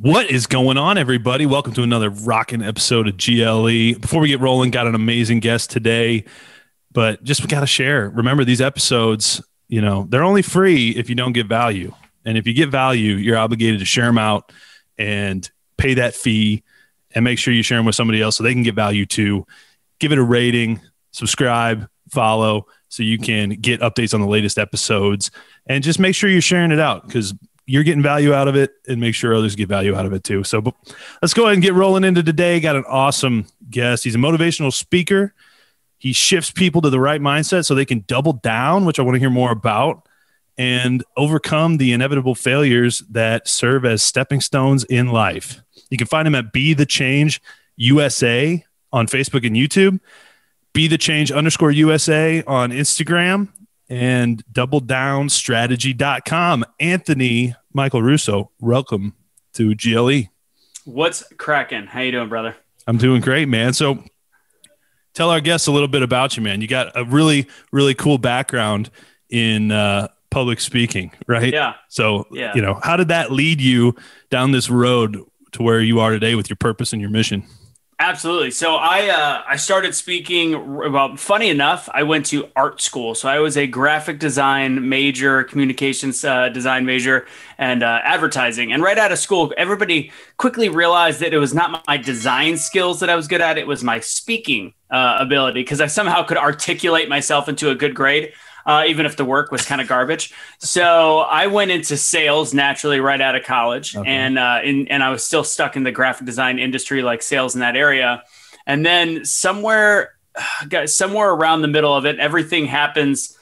What is going on, everybody? Welcome to another rocking episode of GLE. Before we get rolling, got an amazing guest today, but just we got to share. Remember, these episodes, you know, they're only free if you don't get value. And if you get value, you're obligated to share them out and pay that fee and make sure you share them with somebody else so they can get value too. Give it a rating, subscribe, follow so you can get updates on the latest episodes and just make sure you're sharing it out because you're getting value out of it and make sure others get value out of it too. So let's go ahead and get rolling into today. Got an awesome guest. He's a motivational speaker. He shifts people to the right mindset so they can double down, which I want to hear more about, and overcome the inevitable failures that serve as stepping stones in life. You can find him at Be the Change USA on Facebook and YouTube, Be the Change underscore USA on Instagram, and doubledownstrategy.com. Anthony Michael Russo, welcome to GLE. What's cracking? How you doing, brother? I'm doing great, man. So tell our guests a little bit about you, man. You got a really, really cool background in uh, public speaking, right? Yeah. So, yeah. you know, how did that lead you down this road to where you are today with your purpose and your mission? Absolutely. So I uh, I started speaking. Well, funny enough, I went to art school. So I was a graphic design major, communications uh, design major, and uh, advertising. And right out of school, everybody quickly realized that it was not my design skills that I was good at; it was my speaking uh, ability because I somehow could articulate myself into a good grade uh, even if the work was kind of garbage. So I went into sales naturally right out of college, okay. and uh, in, and I was still stuck in the graphic design industry, like sales in that area. And then somewhere, somewhere around the middle of it, everything happens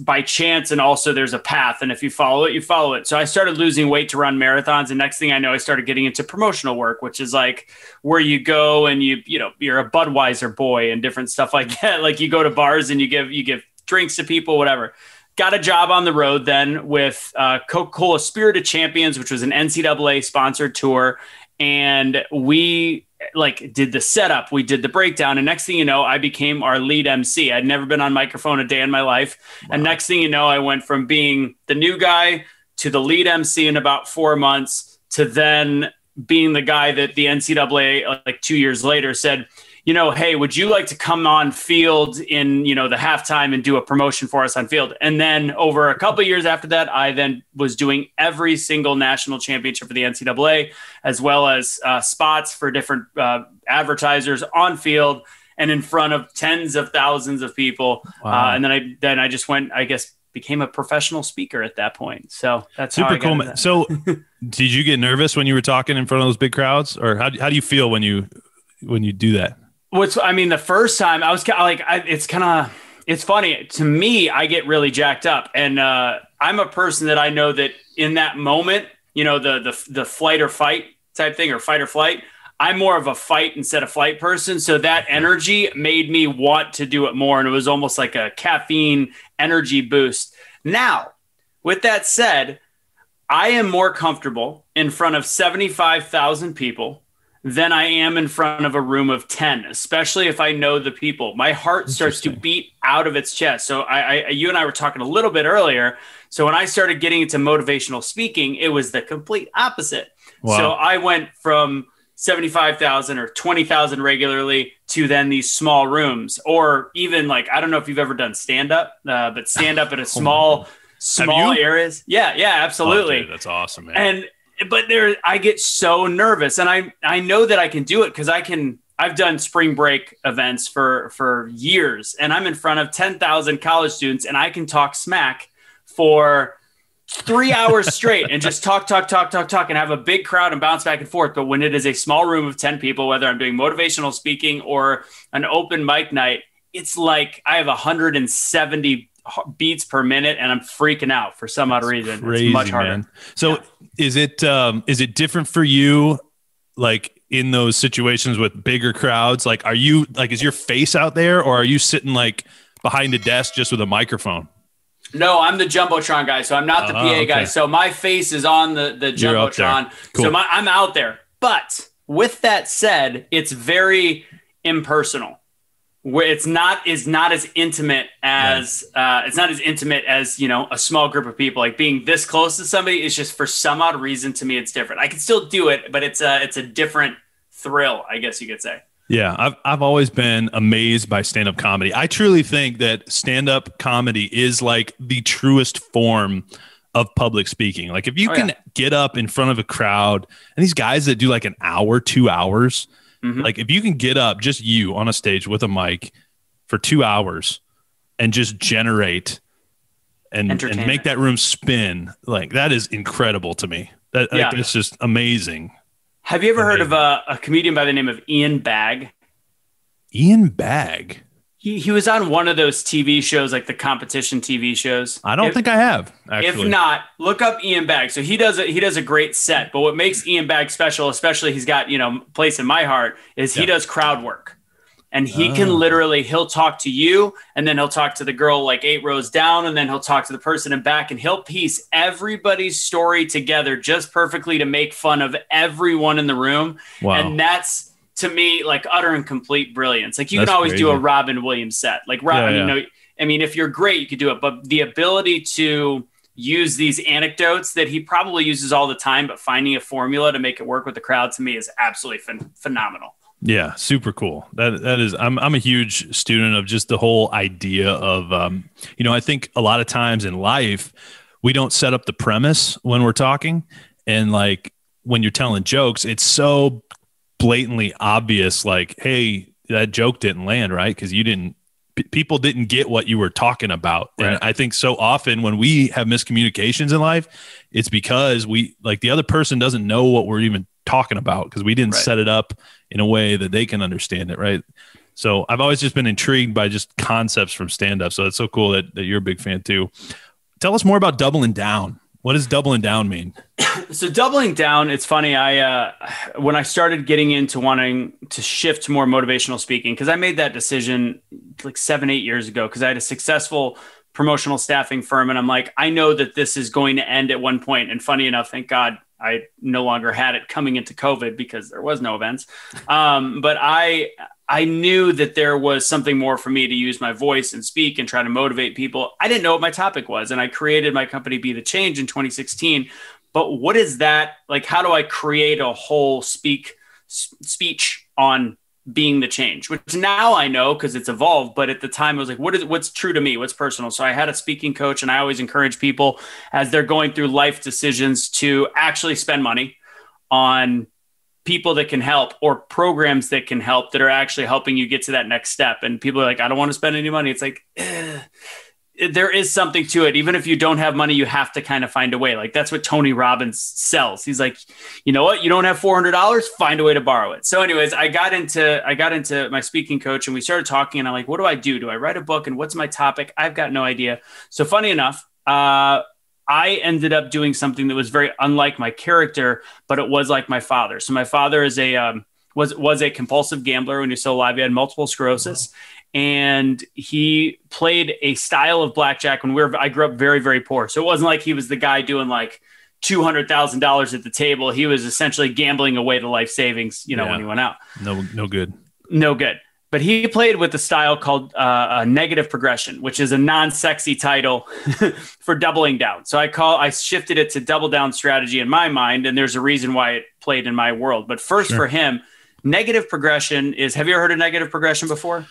by chance and also there's a path and if you follow it you follow it so i started losing weight to run marathons and next thing i know i started getting into promotional work which is like where you go and you you know you're a budweiser boy and different stuff like that like you go to bars and you give you give drinks to people, whatever. Got a job on the road then with uh, Coca Cola Spirit of Champions, which was an NCAA sponsored tour. And we like did the setup, we did the breakdown, and next thing you know, I became our lead MC. I'd never been on microphone a day in my life, wow. and next thing you know, I went from being the new guy to the lead MC in about four months to then being the guy that the NCAA like two years later said, you know, hey, would you like to come on field in, you know, the halftime and do a promotion for us on field? And then over a couple years after that, I then was doing every single national championship for the NCAA, as well as uh, spots for different uh, advertisers on field and in front of tens of thousands of people. Wow. Uh, and then I then I just went, I guess, became a professional speaker at that point. So that's super cool. So, did you get nervous when you were talking in front of those big crowds, or how how do you feel when you when you do that? What's I mean, the first time I was like, I, it's kind of it's funny to me. I get really jacked up, and uh, I'm a person that I know that in that moment, you know, the the the flight or fight type thing, or fight or flight. I'm more of a fight instead of flight person. So that energy made me want to do it more. And it was almost like a caffeine energy boost. Now, with that said, I am more comfortable in front of 75,000 people than I am in front of a room of 10, especially if I know the people. My heart starts to beat out of its chest. So I, I, you and I were talking a little bit earlier. So when I started getting into motivational speaking, it was the complete opposite. Wow. So I went from 75,000 or 20,000 regularly to then these small rooms or even like, I don't know if you've ever done stand up, uh, but stand up in a oh small, small areas. Yeah. Yeah, absolutely. Oh, dude, that's awesome, man. And but there I get so nervous and I I know that I can do it because I can I've done spring break events for for years and I'm in front of 10,000 college students and I can talk smack for 3 hours straight and just talk talk talk talk talk and have a big crowd and bounce back and forth but when it is a small room of 10 people whether I'm doing motivational speaking or an open mic night it's like I have 170 beats per minute and I'm freaking out for some odd reason. Crazy, it's much harder. Man. So yeah. Is it um is it different for you like in those situations with bigger crowds? Like are you like is your face out there or are you sitting like behind a desk just with a microphone? No, I'm the jumbotron guy, so I'm not the uh, PA okay. guy. So my face is on the the jumbotron. Cool. So my, I'm out there. But with that said, it's very impersonal where it's not is not as intimate as uh, it's not as intimate as you know a small group of people. Like being this close to somebody is just for some odd reason to me it's different. I can still do it, but it's a it's a different thrill, I guess you could say. Yeah, I've I've always been amazed by stand up comedy. I truly think that stand up comedy is like the truest form of public speaking. Like if you oh, can yeah. get up in front of a crowd and these guys that do like an hour, 2 hours, mm-hmm. like if you can get up just you on a stage with a mic for 2 hours and just generate and and make that room spin, like that is incredible to me. That yeah. like, it's just amazing. Have you ever amazing. heard of a, a comedian by the name of Ian Bagg? Ian Bagg. He, he was on one of those TV shows, like the competition TV shows. I don't if, think I have. Actually. If not, look up Ian Bagg. So he does a, he does a great set. But what makes Ian Bagg special, especially he's got you know place in my heart, is he does crowd work, and he oh. can literally he'll talk to you, and then he'll talk to the girl like eight rows down, and then he'll talk to the person in back, and he'll piece everybody's story together just perfectly to make fun of everyone in the room. Wow. And that's to me like utter and complete brilliance. Like you That's can always crazy. do a Robin Williams set. Like Robin, yeah, yeah. you know, I mean, if you're great, you could do it. But the ability to use these anecdotes that he probably uses all the time, but finding a formula to make it work with the crowd to me is absolutely ph- phenomenal. Yeah, super cool. That that is. I'm I'm a huge student of just the whole idea of, um, you know, I think a lot of times in life we don't set up the premise when we're talking, and like when you're telling jokes, it's so blatantly obvious like hey that joke didn't land right? Because you didn't p- people didn't get what you were talking about. Right. and i think so often when we have miscommunications in life it's because we like the other person doesn't know what we're even talking about because we didn't right. set it up in a way that they can understand it right? So i've always just been intrigued by just concepts from stand up so it's so cool that, that you're a big fan too. Tell us more about doubling down what does doubling down mean? so doubling down, it's funny. I uh, when I started getting into wanting to shift to more motivational speaking, because I made that decision like seven, eight years ago, because I had a successful promotional staffing firm, and I'm like, I know that this is going to end at one point. And funny enough, thank God I no longer had it coming into COVID because there was no events. Um, but I I knew that there was something more for me to use my voice and speak and try to motivate people. I didn't know what my topic was. And I created my company Be the Change in 2016. But what is that? Like, how do I create a whole speak speech on being the change, which now I know because it's evolved. But at the time, I was like, what is what's true to me? What's personal? So I had a speaking coach, and I always encourage people as they're going through life decisions to actually spend money on people that can help or programs that can help that are actually helping you get to that next step. And people are like, I don't want to spend any money. It's like, eh, there is something to it. Even if you don't have money, you have to kind of find a way. Like that's what Tony Robbins sells. He's like, you know what? You don't have four hundred dollars. Find a way to borrow it. So, anyways, I got into I got into my speaking coach, and we started talking. And I'm like, what do I do? Do I write a book? And what's my topic? I've got no idea. So, funny enough, uh, I ended up doing something that was very unlike my character, but it was like my father. So my father is a um, was was a compulsive gambler when he was still alive. He had multiple sclerosis, wow. and he played a style of blackjack when we were. I grew up very very poor, so it wasn't like he was the guy doing like two hundred thousand dollars at the table. He was essentially gambling away the life savings. You know yeah. when he went out. No, no good. No good but he played with a style called uh, negative progression, which is a non-sexy title for doubling down. So I call I shifted it to double down strategy in my mind, and there's a reason why it played in my world. But first, sure. for him, negative progression is. Have you ever heard of negative progression before?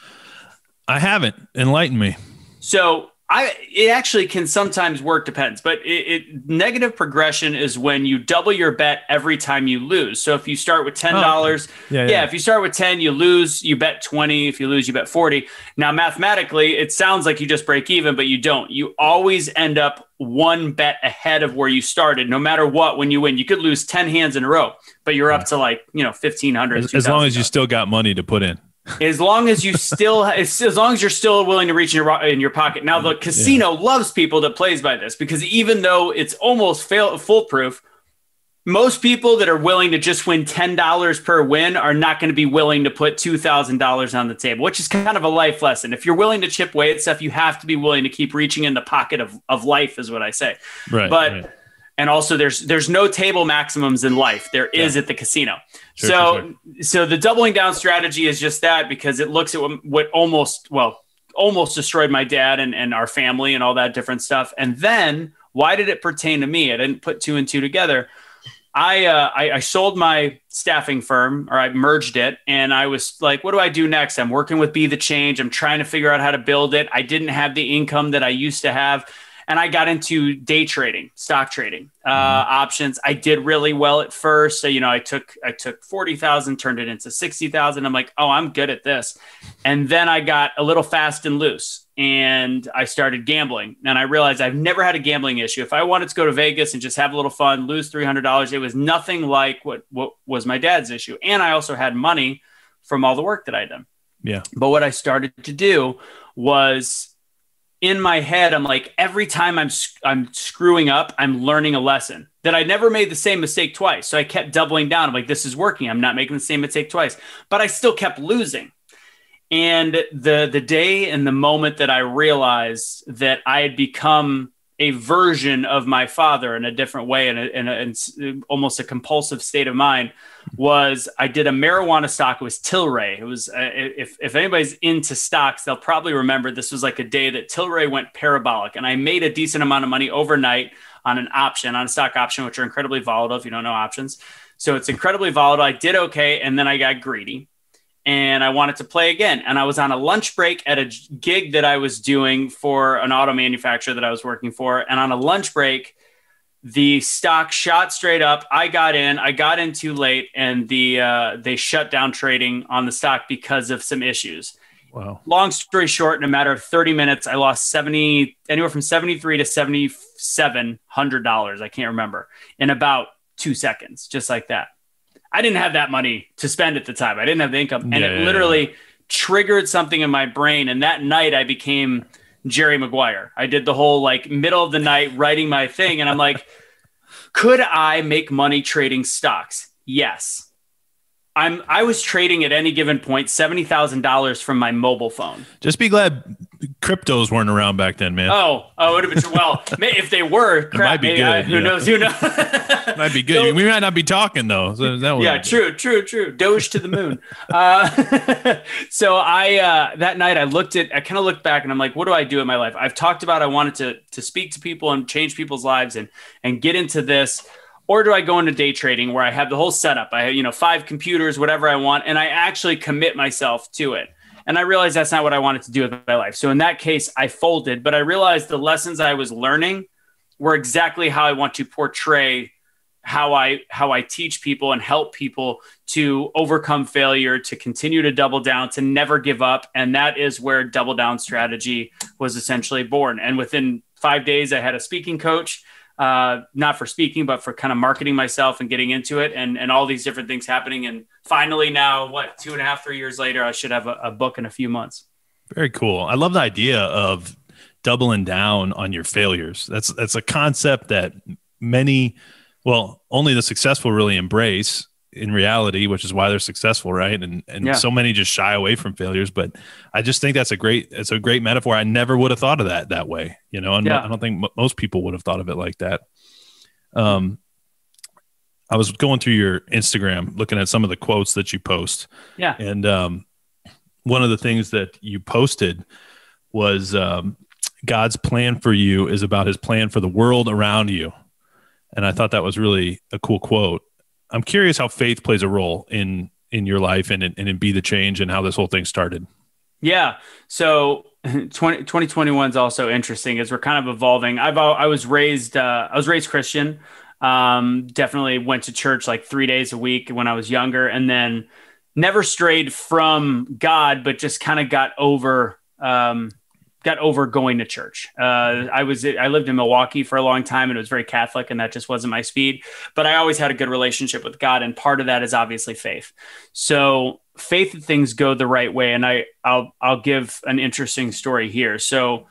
I haven't. Enlighten me. So I it actually can sometimes work depends, but it, it, negative progression is when you double your bet every time you lose. So if you start with ten oh, dollars, oh, yeah, yeah, yeah, if you start with ten, you lose, you bet twenty. If you lose, you bet forty. Now mathematically, it sounds like you just break even, but you don't. You always end up one bet ahead of where you started, no matter what. When you win, you could lose ten hands in a row, but you're up to like you know fifteen hundred. As, as long as you still got money to put in as long as you still as, as long as you're still willing to reach in your in your pocket now the casino yeah. loves people that plays by this because even though it's almost fail foolproof most people that are willing to just win $10 per win are not going to be willing to put $2000 on the table which is kind of a life lesson if you're willing to chip away at stuff you have to be willing to keep reaching in the pocket of, of life is what i say right but right and also there's there's no table maximums in life. There is yeah. at the casino. Sure, so sure, sure. so the doubling down strategy is just that because it looks at what, what almost well almost destroyed my dad and, and our family and all that different stuff. And then why did it pertain to me? I didn't put two and two together. I, uh, I, I sold my staffing firm or I merged it and I was like, what do I do next? I'm working with Be the Change. I'm trying to figure out how to build it. I didn't have the income that I used to have and I got into day trading, stock trading, uh, mm-hmm. options. I did really well at first. So, you know, I took I took forty thousand, turned it into sixty thousand. I'm like, oh, I'm good at this. And then I got a little fast and loose, and I started gambling. And I realized I've never had a gambling issue. If I wanted to go to Vegas and just have a little fun, lose three hundred dollars, it was nothing like what what was my dad's issue. And I also had money from all the work that I'd done. Yeah. But what I started to do was in my head, I'm like, every time I'm I'm screwing up, I'm learning a lesson that I never made the same mistake twice. So I kept doubling down. I'm like, this is working. I'm not making the same mistake twice, but I still kept losing. And the the day and the moment that I realized that I had become a version of my father in a different way in, a, in, in almost a compulsive state of mind was I did a marijuana stock. It was Tilray. It was uh, if if anybody's into stocks, they'll probably remember this was like a day that Tilray went parabolic, and I made a decent amount of money overnight on an option on a stock option, which are incredibly volatile if you don't know options. So it's incredibly volatile. I did okay, and then I got greedy and I wanted to play again. And I was on a lunch break at a gig that I was doing for an auto manufacturer that I was working for. And on a lunch break, the stock shot straight up. I got in. I got in too late, and the uh, they shut down trading on the stock because of some issues. Wow. Long story short, in a matter of 30 minutes, I lost 70, anywhere from 73 to 7700 dollars. I can't remember in about two seconds, just like that. I didn't have that money to spend at the time. I didn't have the income. And yeah, it literally triggered something in my brain. And that night I became Jerry Maguire. I did the whole like middle of the night writing my thing. And I'm like, could I make money trading stocks? Yes. I'm I was trading at any given point seventy thousand dollars from my mobile phone. Just be glad cryptos weren't around back then, man. Oh, oh, it would have been well. if they were, crap, might be maybe, good. I, who yeah. knows? Who knows? might be good. So, we might not be talking though. So yeah, true, good. true, true. Doge to the moon. uh, so I uh, that night I looked at I kind of looked back and I'm like, what do I do in my life? I've talked about I wanted to to speak to people and change people's lives and and get into this or do I go into day trading where I have the whole setup? I have, you know, five computers, whatever I want, and I actually commit myself to it. And I realized that's not what I wanted to do with my life. So in that case, I folded, but I realized the lessons I was learning were exactly how I want to portray how I how I teach people and help people to overcome failure, to continue to double down, to never give up. And that is where double down strategy was essentially born. And within five days, I had a speaking coach uh, not for speaking, but for kind of marketing myself and getting into it and, and all these different things happening. And finally, now, what, two and a half, three years later, I should have a, a book in a few months. Very cool. I love the idea of doubling down on your failures. That's that's a concept that many, well, only the successful really embrace in reality, which is why they're successful, right? And and yeah. so many just shy away from failures. But I just think that's a great it's a great metaphor. I never would have thought of that that way, you know. And yeah. I don't think m- most people would have thought of it like that. Um, I was going through your Instagram, looking at some of the quotes that you post. Yeah, and um, one of the things that you posted was um, God's plan for you is about His plan for the world around you. And I thought that was really a cool quote I'm curious how faith plays a role in in your life and and in be the change and how this whole thing started. Yeah. So 20, 2021 is also interesting as we're kind of evolving. I've I was raised uh, I was raised Christian. Um, definitely went to church like three days a week when I was younger, and then never strayed from God, but just kind of got over um, got over going to church. Uh, I was I lived in Milwaukee for a long time and it was very Catholic and that just wasn't my speed. But I always had a good relationship with God and part of that is obviously faith. So faith that things go the right way. And I I'll I'll give an interesting story here. So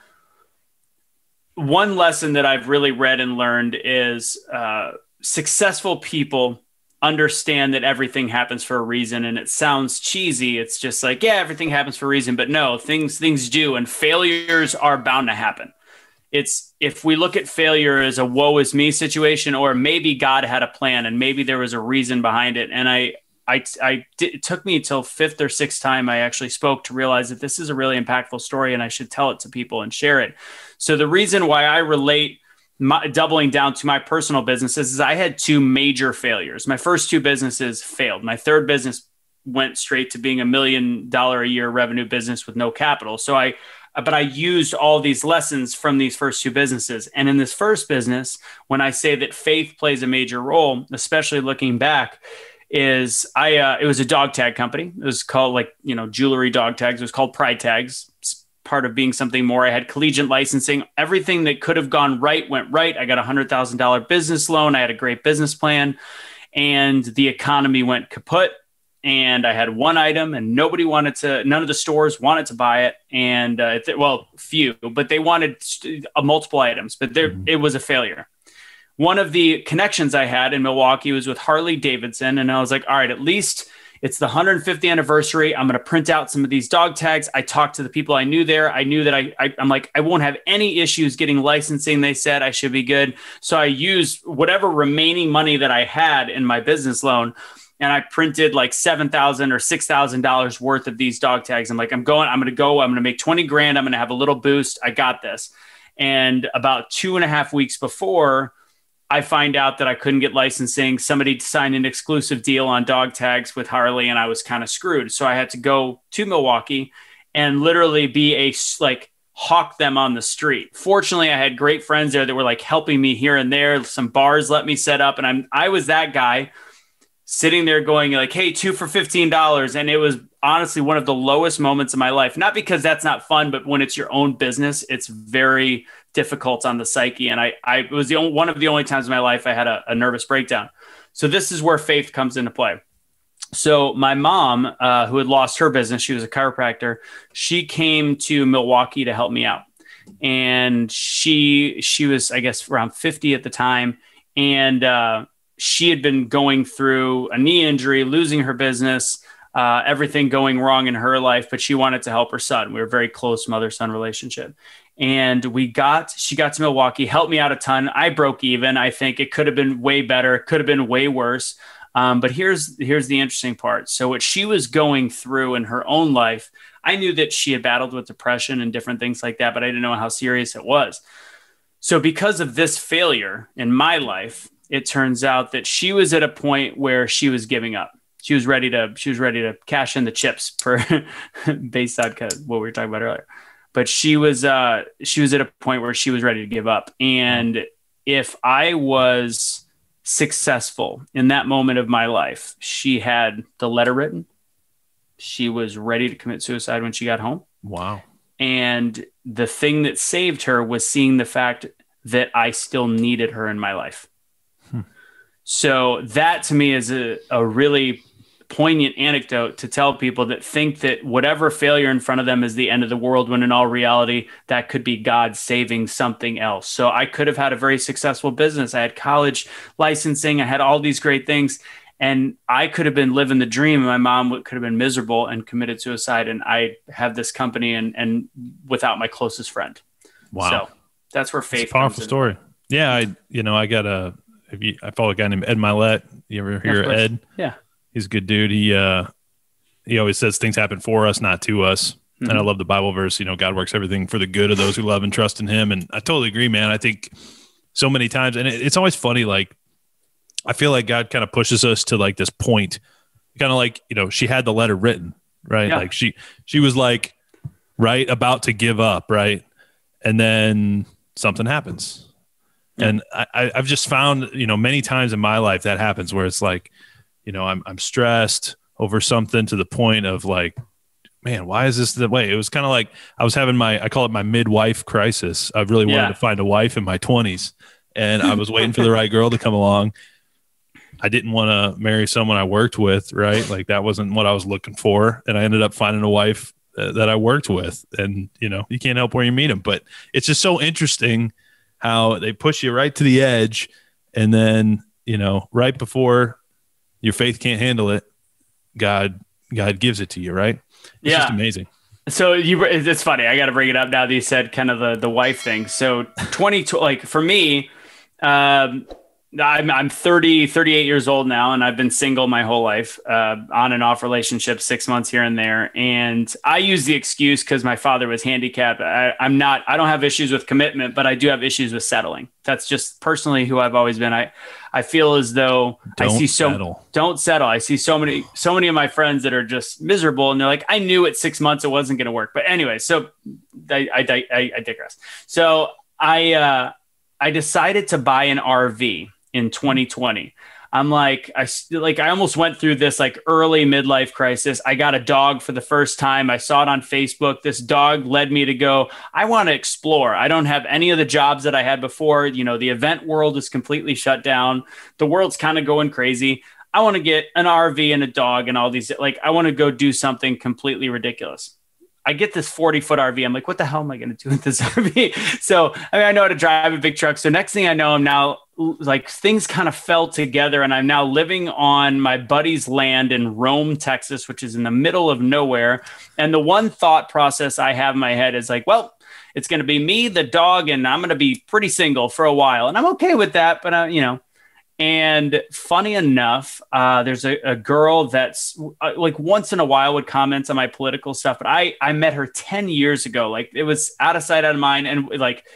one lesson that I've really read and learned is uh, successful people understand that everything happens for a reason and it sounds cheesy it's just like yeah everything happens for a reason but no things things do and failures are bound to happen it's if we look at failure as a woe is me situation, or maybe God had a plan and maybe there was a reason behind it. And I, I, I it took me until fifth or sixth time I actually spoke to realize that this is a really impactful story and I should tell it to people and share it. So the reason why I relate my, doubling down to my personal businesses is I had two major failures. My first two businesses failed. My third business went straight to being a million dollar a year revenue business with no capital. So I, but I used all these lessons from these first two businesses. And in this first business, when I say that faith plays a major role, especially looking back, is I uh, it was a dog tag company. It was called like you know jewelry dog tags. It was called Pride Tags. Part of being something more. I had collegiate licensing. Everything that could have gone right went right. I got a hundred thousand dollar business loan. I had a great business plan, and the economy went kaput and I had one item, and nobody wanted to. None of the stores wanted to buy it, and uh, well, few, but they wanted uh, multiple items. But there, mm-hmm. it was a failure. One of the connections I had in Milwaukee was with Harley Davidson, and I was like, all right, at least it's the 150th anniversary. I'm going to print out some of these dog tags. I talked to the people I knew there. I knew that I, I am like I won't have any issues getting licensing. They said I should be good, so I used whatever remaining money that I had in my business loan and I printed like seven thousand or six thousand dollars worth of these dog tags. I'm like, I'm going, I'm gonna go, I'm gonna make 20 grand, I'm gonna have a little boost. I got this. And about two and a half weeks before, I find out that I couldn't get licensing. Somebody signed an exclusive deal on dog tags with Harley, and I was kind of screwed. So I had to go to Milwaukee and literally be a like hawk them on the street. Fortunately, I had great friends there that were like helping me here and there. Some bars let me set up, and I'm I was that guy sitting there going like, "Hey, two for fifteen dollars," and it was honestly one of the lowest moments of my life. Not because that's not fun, but when it's your own business, it's very difficult on the psyche. And I, I was the only one of the only times in my life I had a, a nervous breakdown. So this is where faith comes into play. So my mom, uh, who had lost her business, she was a chiropractor. She came to Milwaukee to help me out, and she she was I guess around fifty at the time, and uh, she had been going through a knee injury, losing her business, uh, everything going wrong in her life, but she wanted to help her son. We were very close mother son relationship. And we got, she got to Milwaukee, helped me out a ton. I broke even. I think it could have been way better, it could have been way worse. Um, but here's here's the interesting part. So what she was going through in her own life, I knew that she had battled with depression and different things like that, but I didn't know how serious it was. So because of this failure in my life, it turns out that she was at a point where she was giving up. She was ready to she was ready to cash in the chips for based on what we were talking about earlier. But she was uh, she was at a point where she was ready to give up. And if I was successful in that moment of my life, she had the letter written. She was ready to commit suicide when she got home. Wow. And the thing that saved her was seeing the fact that I still needed her in my life. So that to me is a, a really poignant anecdote to tell people that think that whatever failure in front of them is the end of the world when in all reality that could be god saving something else. So i could have had a very successful business. I had college licensing. I had all these great things. And i could have been living the dream and my mom could have been miserable and committed suicide and i have this company and and without my closest friend. Wow. So that's where faith that's powerful story. Yeah i you know i got a if you, I follow a guy named Ed Mylett. You ever hear Ed? Yeah, he's a good dude. He uh, he always says things happen for us, not to us. Mm-hmm. And I love the Bible verse. You know, God works everything for the good of those who love and trust in Him. And I totally agree, man. I think so many times, and it, it's always funny. Like I feel like God kind of pushes us to like this point, kind of like you know, she had the letter written, right? Yeah. Like she she was like right about to give up, right? And then something happens and I, I've just found, you know, many times in my life that happens where it's like, you know, I'm I'm stressed over something to the point of like, man, why is this the way? It was kind of like I was having my I call it my midwife crisis. I really wanted yeah. to find a wife in my 20s, and I was waiting for the right girl to come along. I didn't want to marry someone I worked with, right? Like that wasn't what I was looking for, and I ended up finding a wife uh, that I worked with. And you know, you can't help where you meet them, but it's just so interesting how they push you right to the edge and then you know right before your faith can't handle it god god gives it to you right it's yeah. just amazing So you, it's funny. I got to bring it up now that you said kind of the the wife thing. So twenty, like for me, um, I'm, I'm 30, 38 years old now, and I've been single my whole life, uh, on and off relationships, six months here and there. And I use the excuse because my father was handicapped. I, I'm not, I don't have issues with commitment, but I do have issues with settling. That's just personally who I've always been. I, I feel as though Don't I see so settle. don't settle. I see so many, so many of my friends that are just miserable, and they're like, I knew at six months it wasn't going to work. But anyway, so I, I, I, I digress. So I, uh, I decided to buy an RV in 2020. I'm like, I like, I almost went through this like early midlife crisis. I got a dog for the first time. I saw it on Facebook. This dog led me to go, I want to explore. I don't have any of the jobs that I had before. You know, the event world is completely shut down. The world's kind of going crazy. I want to get an RV and a dog and all these, like, I want to go do something completely ridiculous. I get this 40 foot RV. I'm like, what the hell am I going to do with this RV? So, I mean, I know how to drive a big truck. So, next thing I know, I'm now like things kind of fell together, and I'm now living on my buddy's land in Rome, Texas, which is in the middle of nowhere. And the one thought process I have in my head is like, well, it's going to be me, the dog, and I'm going to be pretty single for a while. And I'm okay with that, but, uh, you know, and funny enough, uh, there's a, a girl that's uh, like once in a while would comment on my political stuff, but I I met her ten years ago. Like it was out of sight, out of mind, and like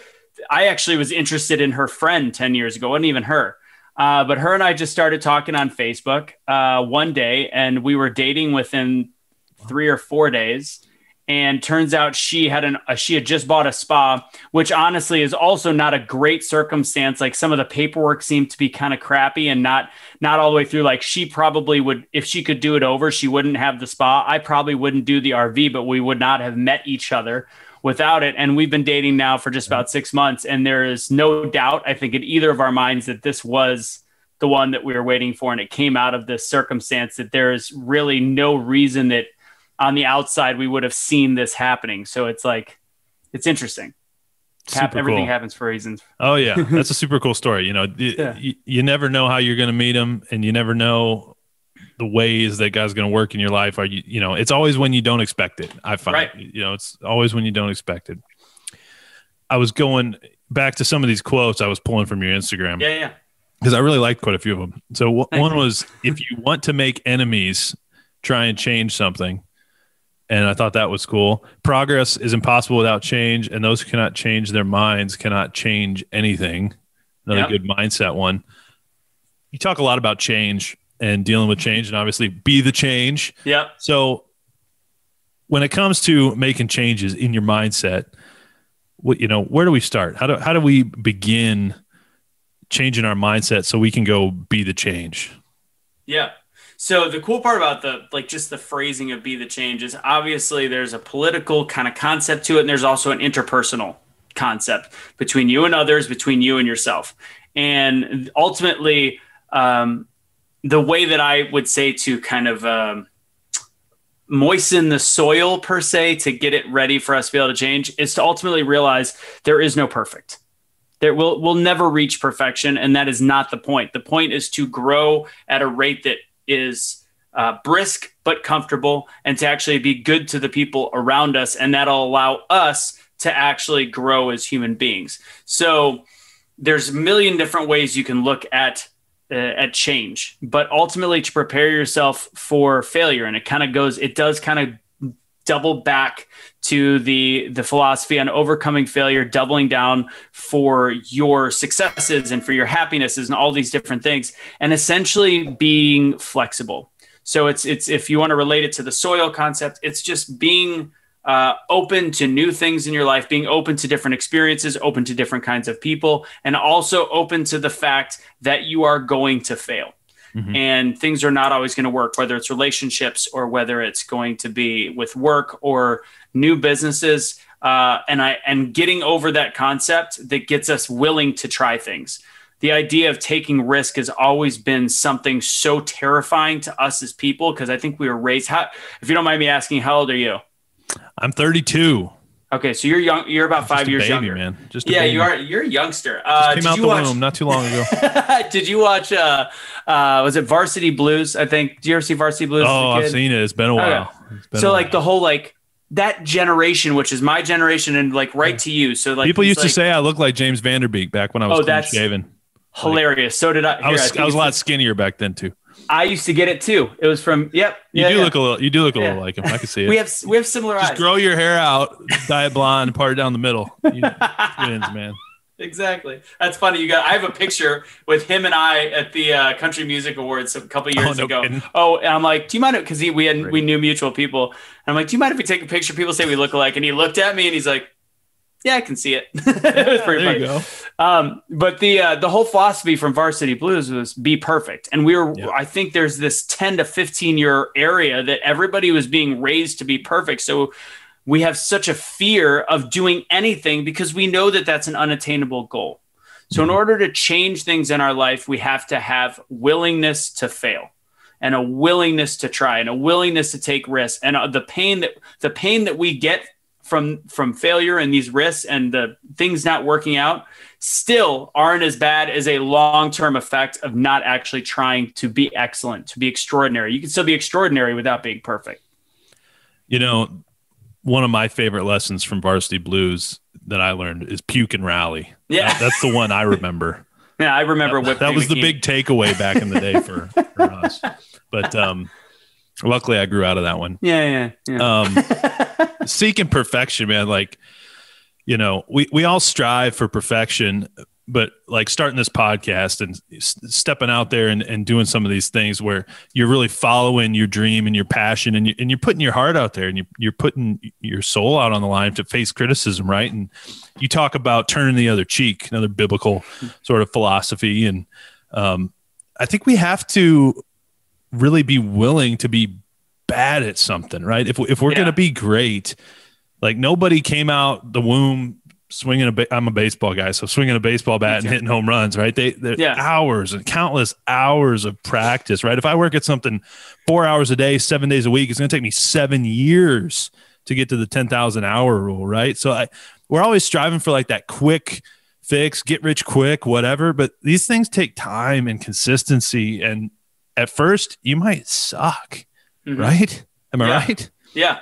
I actually was interested in her friend ten years ago. Wasn't even her, uh, but her and I just started talking on Facebook uh, one day, and we were dating within three or four days. And turns out she had an uh, she had just bought a spa, which honestly is also not a great circumstance. Like some of the paperwork seemed to be kind of crappy and not not all the way through. Like she probably would, if she could do it over, she wouldn't have the spa. I probably wouldn't do the RV, but we would not have met each other without it. And we've been dating now for just about six months, and there is no doubt, I think, in either of our minds that this was the one that we were waiting for, and it came out of this circumstance that there is really no reason that on the outside we would have seen this happening. So it's like it's interesting. Hap- everything cool. happens for reasons. Oh yeah, that's a super cool story. You know, Yeah. y- you never know how you're going to meet them, and you never know the ways that guy's going to work in your life. Are you, you know, it's always when you don't expect it. I find, Right. you know, it's always when you don't expect it. I was going back to some of these quotes I was pulling from your Instagram Yeah, yeah. because I really liked quite a few of them. So w- one was if you want to make enemies, try and change something. And I thought that was cool. Progress is impossible without change, and those who cannot change their minds cannot change anything. Another good mindset one. You talk a lot about change and dealing with change, and obviously be the change. Yeah. So when it comes to making changes in your mindset, what you know, where do we start? How do how do we begin changing our mindset so we can go be the change? Yeah. So the cool part about the like just the phrasing of be the change is obviously there's a political kind of concept to it and there's also an interpersonal concept between you and others, between you and yourself. And ultimately um, the way that I would say to kind of um, moisten the soil per se to get it ready for us to be able to change is to ultimately realize there is no perfect. There will we'll never reach perfection, and that is not the point. The point is to grow at a rate that is uh, brisk but comfortable, and to actually be good to the people around us, and that'll allow us to actually grow as human beings. So there's a million different ways you can look at uh, at change, but ultimately to prepare yourself for failure, and it kind of goes, it does kind of double back to the the philosophy on overcoming failure doubling down for your successes and for your happinesses and all these different things and essentially being flexible. So it's it's if you want to relate it to the soil concept it's just being uh, open to new things in your life being open to different experiences open to different kinds of people and also open to the fact that you are going to fail Mhm. and things are not always going to work whether it's relationships or whether it's going to be with work or new businesses uh, and i and getting over that concept that gets us willing to try things the idea of taking risk has always been something so terrifying to us as people because i think we were raised how, if you don't mind me asking how old are you I'm 32. Okay so you're young you're about five Just a years baby, younger man. Just yeah baby. you are you're a youngster uh, came out you the watch womb not too long ago. did you watch uh uh was it varsity blues i think do you ever see varsity blues oh, I've seen it. It's been a while. It's been so a like the whole like that generation, which is my generation, and like right to you. So like People used to say I look like James Van Der Beek back when I was Oh, that's- shaven. hilarious. So did I. I was think I was a lot skinnier back then too. I used to get it too. It was from yep. You yeah, do yeah. look a little. You do look a little Yeah. like him. I can see it. We have we have similar Just eyes. grow your hair out, dye it blonde, part it down the middle. You, twins, man. exactly. That's funny. You got. I have a picture with him and I at the uh, Country Music Awards a couple years no ago. kidding. Oh, and I'm like, do you mind? Because we had we knew mutual people. And I'm like, do you mind if we take a picture? People say we look alike, and he looked at me and he's like, Yeah, I can see it. it was pretty there funny. you go. Um, but the uh, the whole philosophy from Varsity Blues was be perfect, and we were. Yeah. I think there's this 10 to 15 year area that everybody was being raised to be perfect. So we have such a fear of doing anything because we know that that's an unattainable goal. So in Mhm. order to change things in our life, we have to have willingness to fail and a willingness to try and a willingness to take risks and uh, the pain that the pain that we get from from failure and these risks and the things not working out still aren't as bad as a long-term effect of not actually trying to be excellent to be extraordinary you can still be extraordinary without being perfect You know, one of my favorite lessons from Varsity Blues that I learned is puke and rally. Yeah. That- that's the one I remember. yeah i remember what that was the big takeaway back in the day for, for us. But um, luckily, I grew out of that one. yeah yeah, yeah. Um, seeking perfection, man. Like, you know, we we all strive for perfection, but like starting this podcast and stepping out there and, and doing some of these things where you're really following your dream and your passion and you and you're putting your heart out there and you you're putting your soul out on the line to face criticism, right? And you talk about turning the other cheek, another biblical sort of philosophy, and um, I think we have to really be willing to be bad at something, right? If if we're Yeah. going to be great, like nobody came out the womb swinging a ba- I'm a baseball guy, so swinging a baseball bat and hitting home runs, right? They they're Yeah. hours and countless hours of practice, right? If I work at something 4 hours a day, 7 days a week, it's going to take me 7 years to get to the 10,000 hour rule, right? So I we're always striving for like that quick fix, get rich quick, whatever, but these things take time and consistency and at first you might suck, Mhm. right? Am I Yeah. right? yeah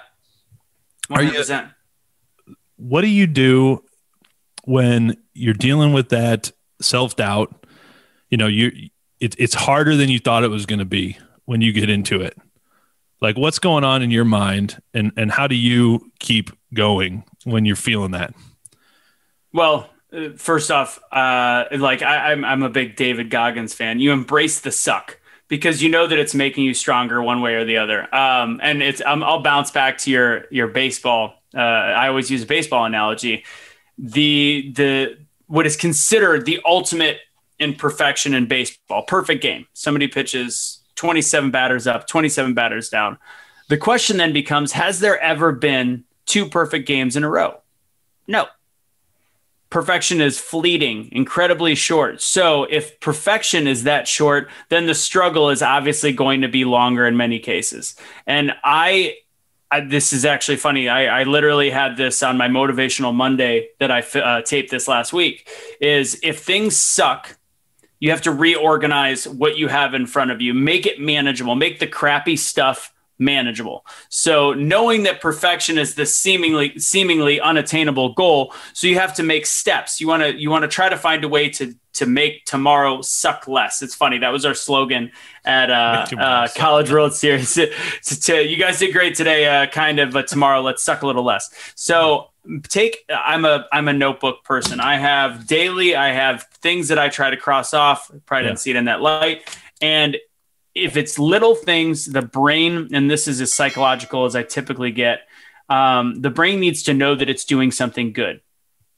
Are you- 100%. what do you do when you're dealing with that self doubt? You know, you it, it's harder than you thought it was going to be when you get into it. Like, what's going on in your mind, and and how do you keep going when you're feeling that? Well, uh, first off, uh, like I, I'm, I'm a big David Goggins fan. You embrace the suck because you know that it's making you stronger one way or the other. Um, and it's um, I'll bounce back to your your baseball. Uh, I always use a baseball analogy. The the what is considered the ultimate imperfection in baseball, perfect game. Somebody pitches 27 batters up, 27 batters down. The question then becomes: Has there ever been two perfect games in a row? No perfection is fleeting, incredibly short. So if perfection is that short, then the struggle is obviously going to be longer in many cases. And I, I this is actually funny. I, I literally had this on my motivational Monday that I uh, taped this last week. Is if things suck. You have to reorganize what you have in front of you, make it manageable, make the crappy stuff manageable. So knowing that perfection is the seemingly seemingly unattainable goal, so you have to make steps. You want to you want to try to find a way to to make tomorrow suck less. It's funny that was our slogan at uh, uh, College World Series. to, to- you guys did great today. Uh, kind of, but tomorrow let's suck a little less. So take i'm a i'm a notebook person i have daily i have things that i try to cross off probably Yeah. didn't see it in that light and if it's little things the brain and this is as psychological as i typically get um, the brain needs to know that it's doing something good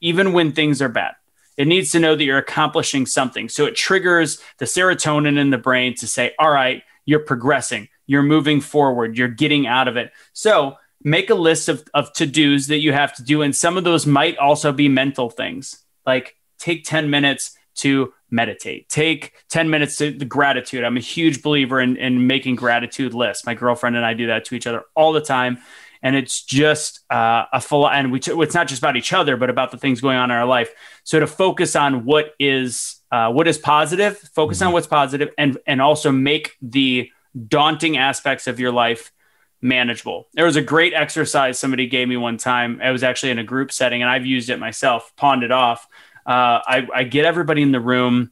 even when things are bad. It needs to know that you're accomplishing something. So it triggers the serotonin in the brain to say all right you're progressing. You're moving forward. You're getting out of it. So make a list of, of to-dos that you have to do and some of those might also be mental things. Like take 10 minutes to meditate take 10 minutes to the gratitude i'm a huge believer in, in making gratitude lists my girlfriend and i do that to each other all the time and it's just uh, a full and we it's not just about each other but about the things going on in our life so to focus on what is uh, what is positive focus on what's positive and and also make the daunting aspects of your life manageable. There was a great exercise somebody gave me one time. I was actually in a group setting and I've used it myself, pawned it off. Uh, I, I, get everybody in the room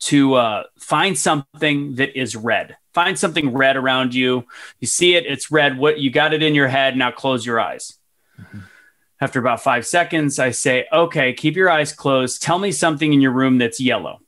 to uh, find something that is red. Find something red around you. You see it, it's red. What you got it in your head. Now close your eyes. Mm-hmm. After about five seconds, I say, okay, keep your eyes closed. Tell me something in your room that's yellow.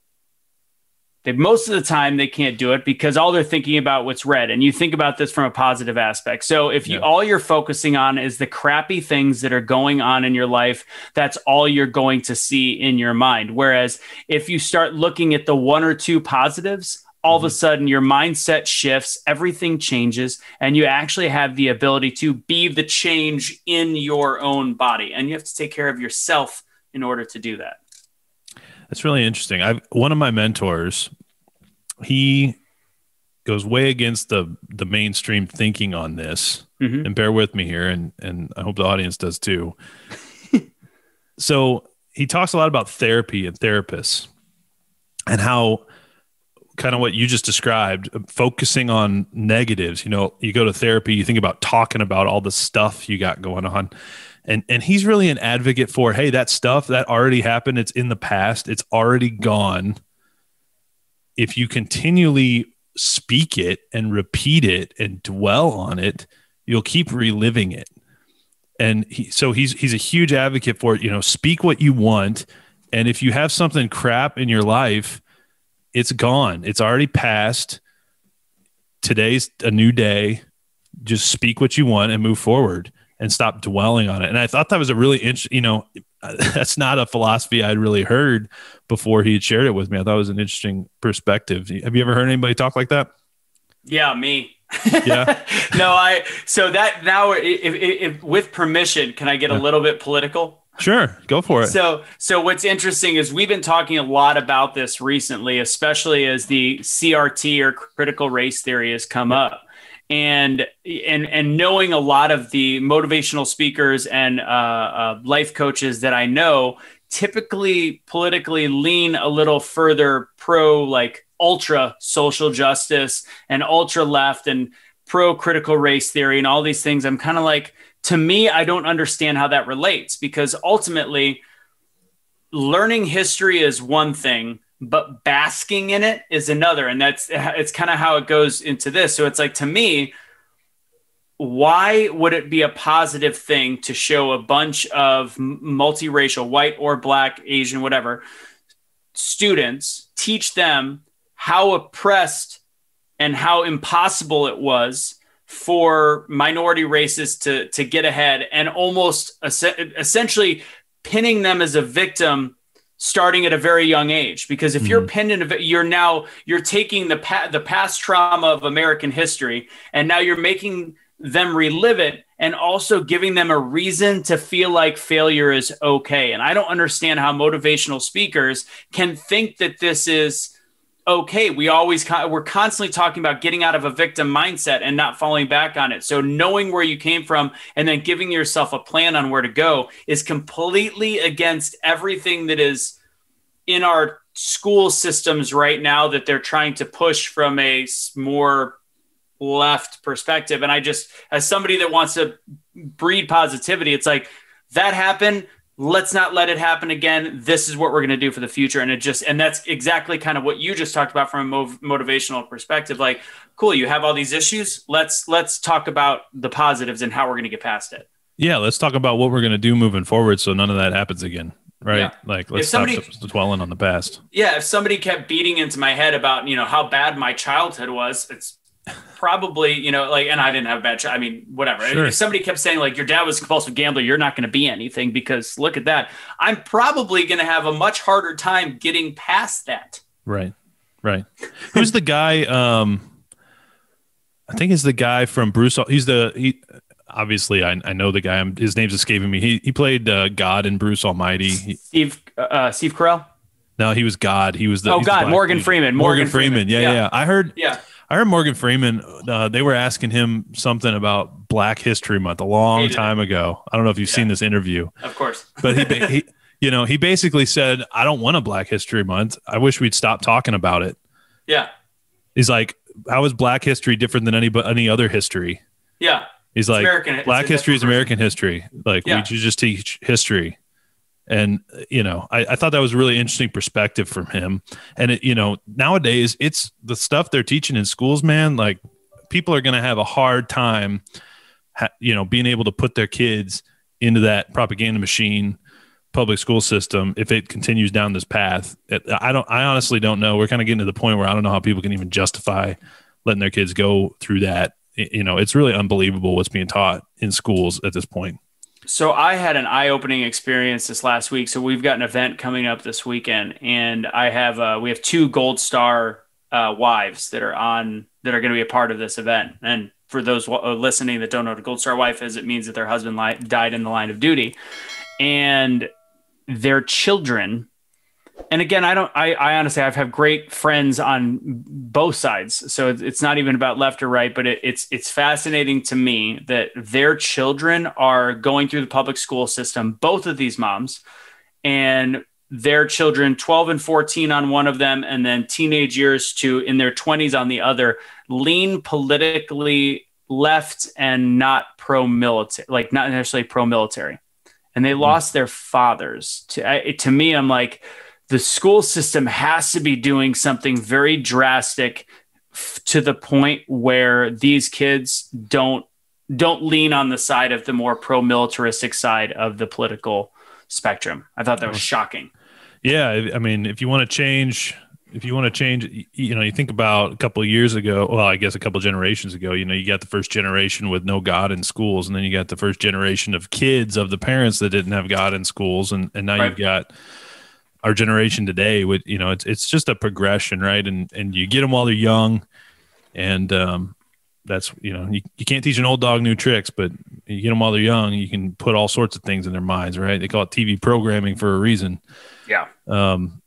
They, most of the time they can't do it because all they're thinking about what's red and you think about this from a positive aspect so if you yeah. all you're focusing on is the crappy things that are going on in your life that's all you're going to see in your mind whereas if you start looking at the one or two positives all mm-hmm. of a mm-hmm. sudden your mindset shifts everything changes and you actually have the ability to be the change in your own body and you have to take care of yourself in order to do that that's really interesting. I've one of my mentors, he goes way against the the mainstream thinking on this. Mm-hmm. And bear with me here, and and I hope the audience does too. so he talks a lot about therapy and therapists and how kind of what you just described focusing on negatives you know you go to therapy you think about talking about all the stuff you got going on and and he's really an advocate for hey that stuff that already happened it's in the past it's already gone. If you continually speak it and repeat it and dwell on it you'll keep reliving it. And he, so he's he's a huge advocate for it you know speak what you want. And if you have something crap in your life it's gone. It's already passed today's a new day. Just speak what you want and move forward and stop dwelling on it. And I thought that was a really interesting, you know, that's not a philosophy I'd really heard before he had shared it with me. I thought it was an interesting perspective. Have you ever heard anybody talk like that? Yeah, me. Yeah. no, I, so that now, if, if, if, with permission, can I get yeah. a little bit political? Sure, go for it. So, so what's interesting is we've been talking a lot about this recently, especially as the CRT or critical race theory has come up and and and knowing a lot of the motivational speakers and uh, uh, life coaches that I know typically politically lean a little further pro like ultra social justice and ultra left and pro critical race theory and all these things. I'm kind of like to me I don't understand how that relates because ultimately learning history is one thing but basking in it is another and that's it's kind of how it goes into this. So it's like to me why would it be a positive thing to show a bunch of multiracial white or black asian whatever students teach them how oppressed and how impossible it was for minority races to to get ahead and almost essentially pinning them as a victim starting at a very young age because if mm-hmm. you're pinned in a, you're now you're taking the pa- the past trauma of American history and now you're making them relive it and also giving them a reason to feel like failure is okay and I don't understand how motivational speakers can think that this is okay we always we're constantly talking about getting out of a victim mindset and not falling back on it. So knowing where you came from and then giving yourself a plan on where to go is completely against everything that is in our school systems right now that they're trying to push from a more left perspective. And i just as somebody that wants to breed positivity it's like that happened let's not let it happen again. This is what we're going to do for the future. And it just and that's exactly kind of what you just talked about from a motivational perspective. Like cool you have all these issues. Let's let's talk about the positives and how we're going to get past it. Yeah let's talk about what we're going to do moving forward so none of that happens again right? Yeah. like let's if somebody, stop dwelling on the past. Yeah if somebody kept beating into my head about you know how bad my childhood was it's probably, you know, like, and I didn't have a bad child. I mean, whatever. Sure. If somebody kept saying like your dad was a compulsive gambler, you're not going to be anything because look at that. I'm probably going to have a much harder time getting past that. Right. Right. Who's the guy? Um, I think is the guy from Bruce. He's the he. Obviously, I, I know the guy. I'm, his name's escaping me. He he played uh, God in Bruce Almighty. He, Steve uh, Steve Carell. No, he was God. He was the. Oh God, Morgan Freeman. Morgan, Morgan Freeman. Freeman. Yeah, yeah, yeah, I heard. Yeah. I heard Morgan Freeman. Uh, they were asking him something about Black History Month a long time ago. I don't know if you've yeah. seen this interview. Of course, but he, he, you know, he basically said, "I don't want a Black History Month. I wish we'd stop talking about it." Yeah, he's like, "How is Black history different than any any other history?" Yeah. He's like, American, Black history is American history. Like, yeah. we just teach history. And, you know, I, I thought that was a really interesting perspective from him. And, it, you know, nowadays it's the stuff they're teaching in schools, man. Like, people are going to have a hard time, you know, being able to put their kids into that propaganda machine public school system if it continues down this path. I don't. I honestly don't know. We're kind of getting to the point where I don't know how people can even justify letting their kids go through that. You know, it's really unbelievable what's being taught in schools at this point. So I had an eye-opening experience this last week. So we've got an event coming up this weekend, and I have uh, we have two Gold Star uh, wives that are on that are going to be a part of this event. And for those uh, listening that don't know what a Gold Star wife is, it means that their husband li- died in the line of duty, and their children and again i don't I, I honestly i've had great friends on both sides so it's not even about left or right but it, it's it's fascinating to me that their children are going through the public school system both of these moms and their children 12 and 14 on one of them and then teenage years to in their 20s on the other lean politically left and not pro military like not necessarily pro military and they hmm. lost their fathers. To to me, I'm like, the school system has to be doing something very drastic f- to the point where these kids don't don't lean on the side of the more pro militaristic side of the political spectrum. I thought that was shocking. Yeah, I mean, if you want to change if you want to change, you know, you think about a couple of years ago, well, I guess a couple generations ago, you know, you got the first generation with no God in schools, and then you got the first generation of kids of the parents that didn't have God in schools, and and now right. you've got our generation today with you know it's it's just a progression, right? And and you get them while they're young, and um, that's you know you, you can't teach an old dog new tricks, but you get them while they're young, you can put all sorts of things in their minds, right? They call it TV programming for a reason. Yeah. Um,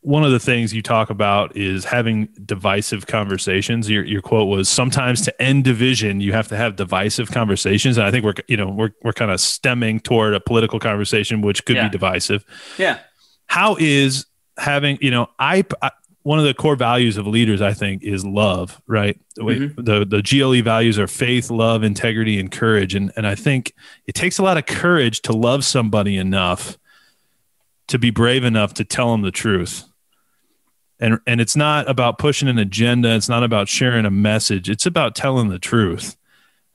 one of the things you talk about is having divisive conversations. Your, your quote was sometimes to end division, you have to have divisive conversations. And I think we're, you know, we're, we're kind of stemming toward a political conversation, which could yeah. be divisive. Yeah. How is having, you know, I, I, one of the core values of leaders, I think, is love, right? Mm-hmm. The, the GLE values are faith, love, integrity, and courage. And, and I think it takes a lot of courage to love somebody enough to be brave enough to tell them the truth and and it's not about pushing an agenda it's not about sharing a message it's about telling the truth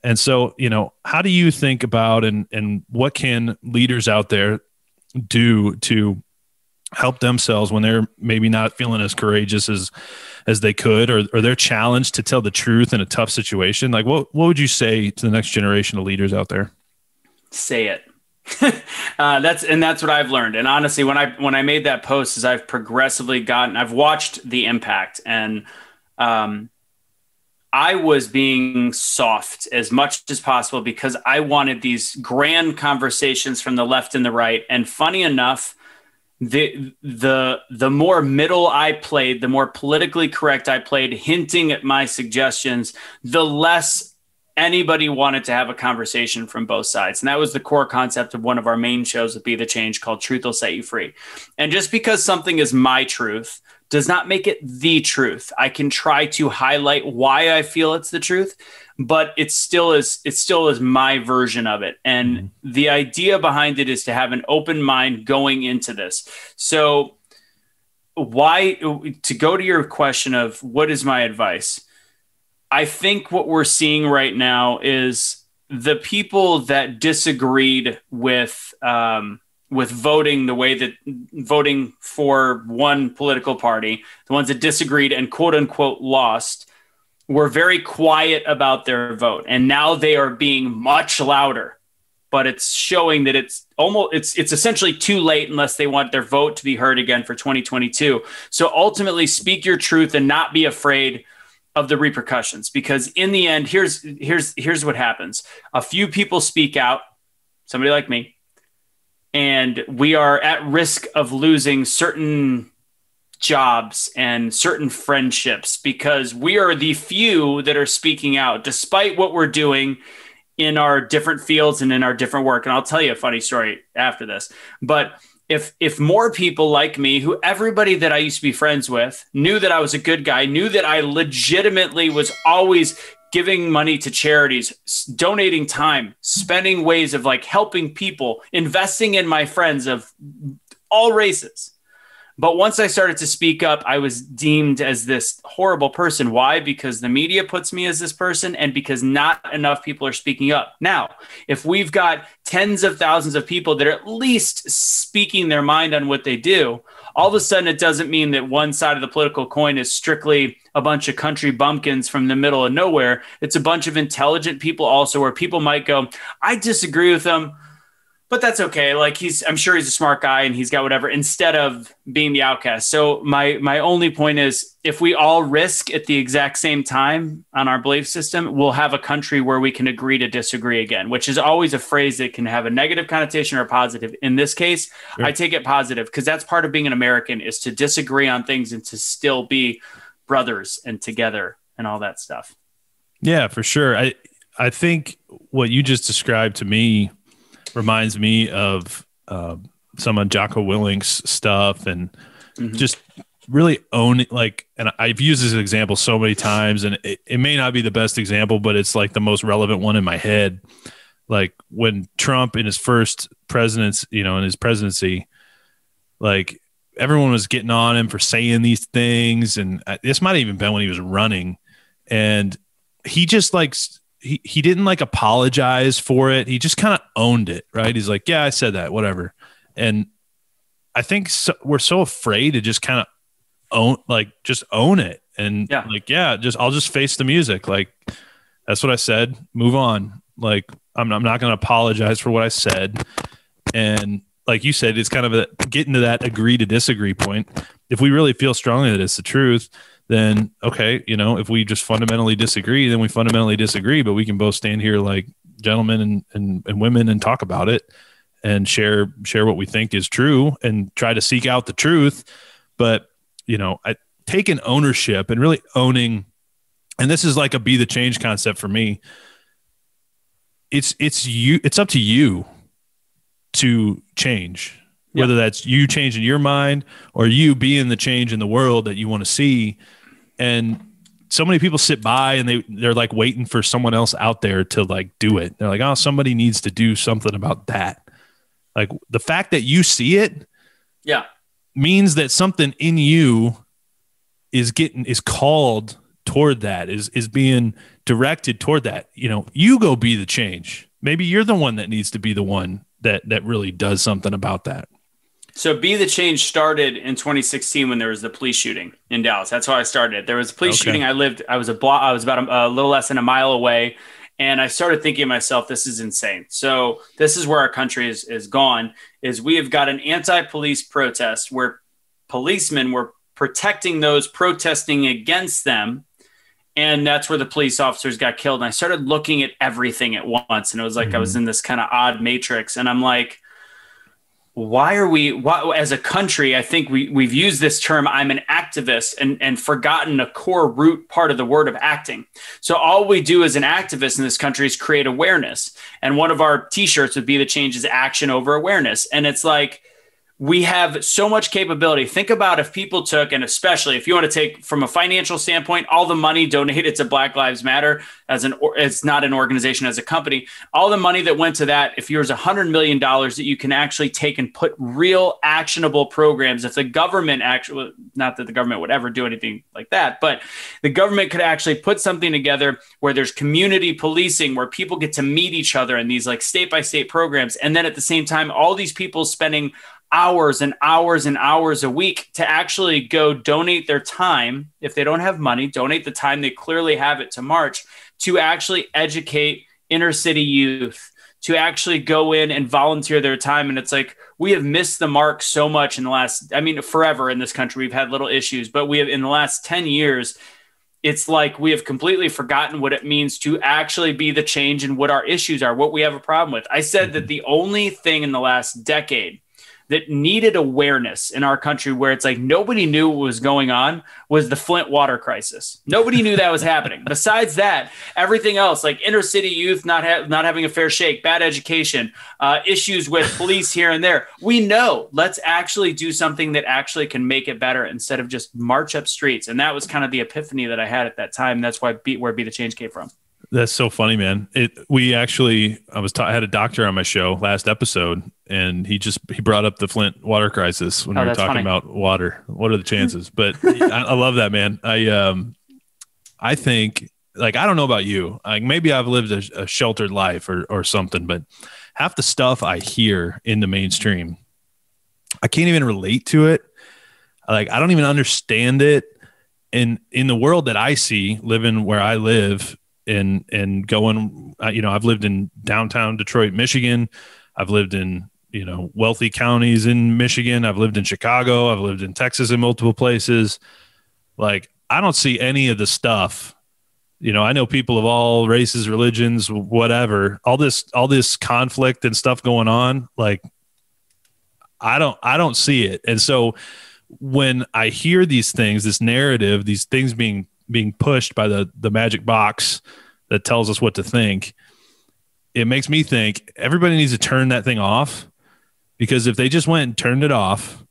and so you know how do you think about and and what can leaders out there do to help themselves when they're maybe not feeling as courageous as as they could or, or they're challenged to tell the truth in a tough situation like what what would you say to the next generation of leaders out there say it uh, that's and that's what I've learned. And honestly, when I when I made that post, is I've progressively gotten, I've watched the impact, and um, I was being soft as much as possible because I wanted these grand conversations from the left and the right. And funny enough, the the the more middle I played, the more politically correct I played, hinting at my suggestions, the less anybody wanted to have a conversation from both sides. And that was the core concept of one of our main shows at Be the Change called Truth Will Set You Free. And just because something is my truth does not make it the truth. I can try to highlight why I feel it's the truth, but it still is it still is my version of it. And mm-hmm. the idea behind it is to have an open mind going into this. So why to go to your question of what is my advice? I think what we're seeing right now is the people that disagreed with um, with voting the way that voting for one political party, the ones that disagreed and quote unquote lost, were very quiet about their vote, and now they are being much louder. But it's showing that it's almost it's it's essentially too late unless they want their vote to be heard again for 2022. So ultimately, speak your truth and not be afraid of the repercussions. Because in the end here's here's here's what happens. A few people speak out. Somebody like me and we are at risk of losing certain jobs and certain friendships because we are the few that are speaking out despite what we're doing in our different fields and in our different work. And I'll tell you a funny story after this but if if more people like me who everybody that I used to be friends with knew that I was a good guy, knew that I legitimately was always giving money to charities, donating time, spending ways of like helping people, investing in my friends of all races. But once I started to speak up, I was deemed as this horrible person. Why? Because the media puts me as this person and because not enough people are speaking up. Now, if we've got tens of thousands of people that are at least speaking their mind on what they do, all of a sudden it doesn't mean that one side of the political coin is strictly a bunch of country bumpkins from the middle of nowhere. It's a bunch of intelligent people also where people might go, I disagree with them but that's okay. Like he's, I'm sure he's a smart guy and he's got whatever. Instead of being the outcast. So my my only point is, if we all risk at the exact same time on our belief system, we'll have a country where we can agree to disagree again, which is always a phrase that can have a negative connotation or a positive. In this case, sure. I take it positive because that's part of being an American is to disagree on things and to still be brothers and together and all that stuff. Yeah, for sure. I I think what you just described to me reminds me of uh, some of Jocko Willink's stuff and mm-hmm. just really own it. Like, and I've used this example so many times, and it, it may not be the best example, but it's like the most relevant one in my head. Like when Trump in his first presidents, you know, in his presidency, like everyone was getting on him for saying these things, and uh, this might have even been when he was running, and he just like he, he didn't like apologize for it. He just kind of owned it, right? He's like, yeah, I said that, whatever. And I think so, we're so afraid to just kind of own, like, just own it. And yeah. like, yeah, just, I'll just face the music. Like, that's what I said. Move on. Like, I'm, I'm not going to apologize for what I said. And like you said, it's kind of a, getting to that agree to disagree point. If we really feel strongly that it's the truth, then okay, you know, if we just fundamentally disagree, then we fundamentally disagree, but we can both stand here like gentlemen and, and, and women and talk about it and share share what we think is true and try to seek out the truth. But you know, I taking ownership and really owning, and this is like a be the change concept for me. It's it's you it's up to you to change whether that's you changing your mind or you being the change in the world that you want to see. And so many people sit by and they they're like waiting for someone else out there to like do it. They're like, oh, somebody needs to do something about that. Like the fact that you see it, yeah, means that something in you is getting is called toward that is is being directed toward that you know you go be the change maybe you're the one that needs to be the one that that really does something about that so Be the Change started in 2016 when there was the police shooting in Dallas. That's how I started. It. There was a police okay. shooting. I lived, I was a block, I was about a, a, little less than a mile away. And I started thinking to myself, this is insane. So this is where our country is, is gone is we have got an anti-police protest where policemen were protecting those protesting against them. And that's where the police officers got killed. And I started looking at everything at once. And it was like mm-hmm. I was mm-hmm. in this kind of odd matrix. And I'm like, why are we why, as a country i think we, we've used this term i'm an activist and, and forgotten a core root part of the word of acting. So all we do as an activist in this country is create awareness. And one of our t-shirts would be the change is action over awareness. And it's like we have so much capability. Think about if people took, and especially if you want to take from a financial standpoint, all the money donated to Black Lives Matter as an, it's not an organization, as a company, all the money that went to that, if yours a hundred million dollars that you can actually take and put real actionable programs, if the government actually, not that the government would ever do anything like that, but the government could actually put something together where there's community policing, where people get to meet each other in these like state by state programs. And then at the same time, all these people spending hours and hours and hours a week to actually go donate their time. If they don't have money, donate the time they clearly have it to march to actually educate inner city youth, to actually go in and volunteer their time. And it's like, we have missed the mark so much in the last, I mean, forever in this country. We've had little issues, but we have in the last 10 years, it's like we have completely forgotten what it means to actually be the change and what our issues are, what we have a problem with. I said that mm-hmm. the only thing in the last decade that needed awareness in our country where it's like nobody knew what was going on was the Flint water crisis. Nobody knew that was happening. Besides that, everything else like inner city youth not ha- not having a fair shake, bad education, uh, issues with police here and there. We know. Let's actually do something that actually can make it better instead of just march up streets. And that was kind of the epiphany that I had at that time. That's why be, where Be the Change came from. That's so funny, man. It we actually I was ta- I had a doctor on my show last episode, and he just he brought up the Flint water crisis when Oh, we were talking funny. about water. What are the chances? But I, I love that, man. I um I think like I don't know about you. Like maybe I've lived a, a sheltered life or or something, but half the stuff I hear in the mainstream, I can't even relate to it. Like I don't even understand it. And in the world that I see, living where I live, and and going, uh, you know, I've lived in downtown Detroit, Michigan. I've lived in you know wealthy counties in Michigan. I've lived in Chicago. I've lived in Texas in multiple places. Like I don't see any of the stuff. You know, I know people of all races, religions, whatever. All this, all this conflict and stuff going on. Like, I don't, I don't see it. And so, when I hear these things, this narrative, these things being being pushed by the the magic box that tells us what to think, it makes me think everybody needs to turn that thing off because if they just went and turned it off,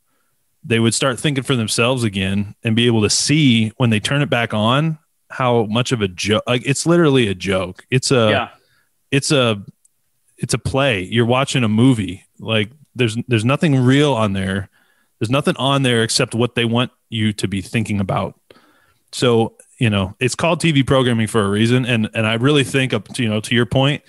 they would start thinking for themselves again and be able to see when they turn it back on how much of a joke like it's literally a joke. It's a yeah. it's a it's a play. You're watching a movie. Like there's there's nothing real on there. There's nothing on there except what they want you to be thinking about. So, you know, it's called TV programming for a reason. And and I really think up to, you know, to your point,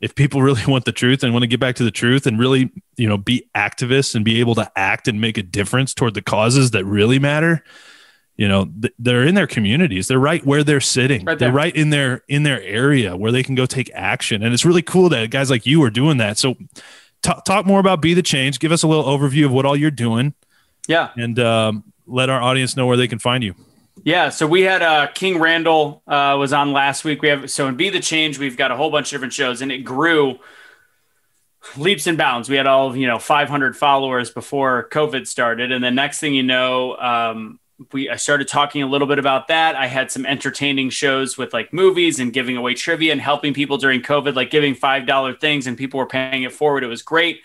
if people really want the truth and want to get back to the truth and really, you know, be activists and be able to act and make a difference toward the causes that really matter, you know, th- they're in their communities. They're right where they're sitting. Right they're right in their in their area where they can go take action. And it's really cool that guys like you are doing that. So talk, talk more about Be the Change. Give us a little overview of what all you're doing Yeah. and um, let our audience know where they can find you. Yeah, so we had uh, King Randall uh, was on last week. We have so in Be the Change, we've got a whole bunch of different shows, and it grew leaps and bounds. We had all you know 500 followers before COVID started, and then next thing you know, um, we I started talking a little bit about that. I had some entertaining shows with like movies and giving away trivia and helping people during COVID, like giving five dollar things, and people were paying it forward. It was great.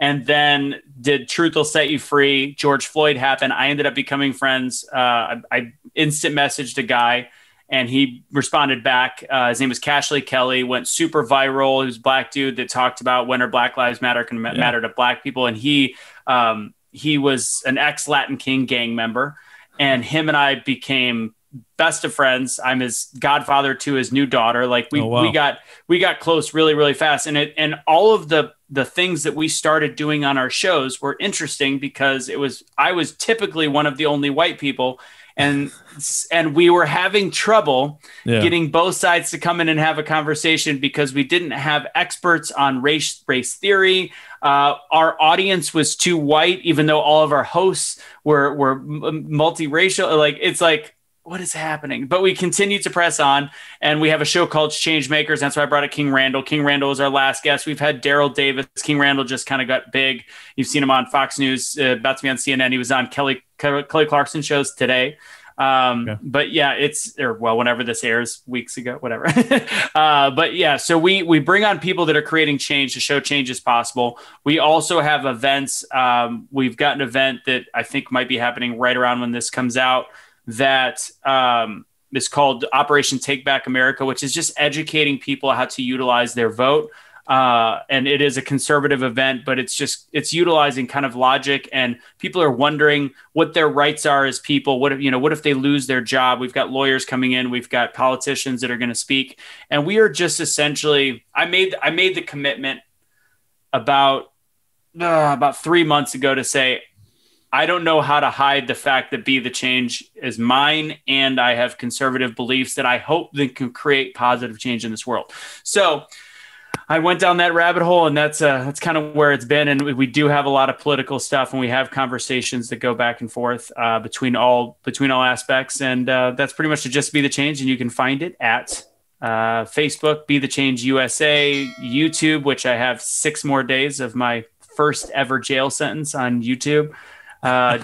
And then did Truth Will Set You Free? George Floyd happened. I ended up becoming friends. Uh, I, I instant messaged a guy and he responded back. Uh, his name was Cashley Kelly, went super viral. He was a black dude that talked about when our Black Lives Matter can Yeah. matter to black people. And he, um, he was an ex Latin King gang member. And him and I became best of friends. I'm his godfather to his new daughter. Like we, Oh, wow. we got, we got close really, really fast. And it, and all of the, the things that we started doing on our shows were interesting because it was, I was typically one of the only white people and, and we were having trouble Yeah. getting both sides to come in and have a conversation because we didn't have experts on race race theory. Uh, our audience was too white, even though all of our hosts were were m- multiracial. Like it's like what is happening? But we continue to press on, and we have a show called Change Makers. That's why I brought it King Randall. King Randall was our last guest. We've had Daryl Davis. King Randall just kind of got big. You've seen him on Fox News, uh, about to be on CNN. He was on Kelly Kelly Clarkson shows today. Um, Okay. but yeah, it's or well, whenever this airs, weeks ago, whatever. uh, but yeah, so we we bring on people that are creating change to show change is possible. We also have events. Um, we've got an event that I think might be happening right around when this comes out. That um, is called Operation Take Back America, which is just educating people how to utilize their vote. Uh, and it is a conservative event, but it's just it's utilizing kind of logic, and people are wondering what their rights are as people. What if you know? What if they lose their job? We've got lawyers coming in, we've got politicians that are going to speak, and we are just essentially. I made I made the commitment about uh, about three months ago to say I don't know how to hide the fact that Be the Change is mine, and I have conservative beliefs that I hope that can create positive change in this world. So I went down that rabbit hole, and that's uh, that's kind of where it's been. And we, we do have a lot of political stuff, and we have conversations that go back and forth uh, between all between all aspects. And uh, that's pretty much to just Be the Change, and you can find it at uh, Facebook, Be the Change USA, YouTube, which I have six more days of my first ever jail sentence on YouTube. Uh,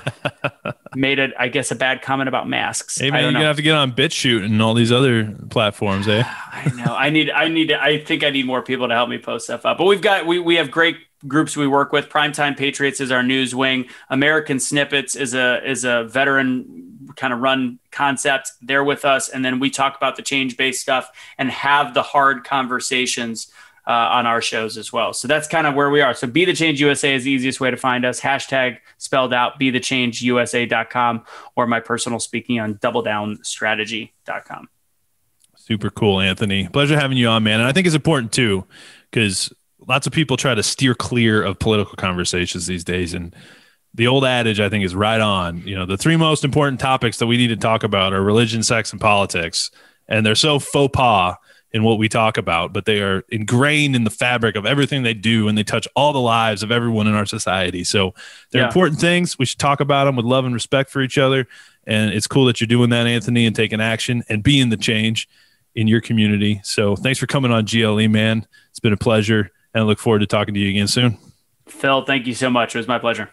made it, I guess, a bad comment about masks. Hey man, you're gonna have to get on BitChute and all these other platforms, eh? I know. I need. I need. I think I need more people to help me post stuff up. But we've got. We we have great groups we work with. Primetime Patriots is our news wing. American Snippets is a is a veteran kind of run concept. They're with us, and then we talk about the change based stuff and have the hard conversations uh, on our shows as well. So that's kind of where we are. So Be the Change USA is the easiest way to find us. Hashtag spelled out be the change USA.com or my personal speaking on doubledownstrategy.com. Super cool, Anthony. Pleasure having you on, man. And I think it's important too, because lots of people try to steer clear of political conversations these days. And the old adage, I think, is right on. You know, the three most important topics that we need to talk about are religion, sex, and politics. And they're so faux pas in what we talk about, but they are ingrained in the fabric of everything they do and they touch all the lives of everyone in our society. So they're yeah. important things. We should talk about them with love and respect for each other. And it's cool that you're doing that, Anthony, and taking action and being the change in your community. So thanks for coming on GLE, man. It's been a pleasure. And I look forward to talking to you again soon. Phil, thank you so much. It was my pleasure.